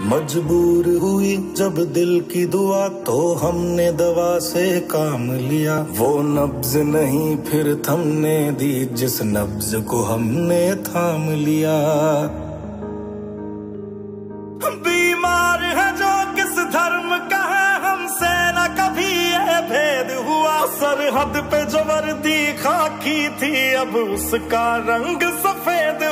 मजबूर हुई जब दिल की दुआ तो हमने दवा से काम लिया। वो नब्ज नहीं, फिर थमने दी, जिस नब्ज को हमने थाम लिया। बीमार है जो किस धर्म का है, हमसे न कभी ये भेद हुआ। सरहद पे जो वर्दी खाकी थी, अब उसका रंग सफ़ेद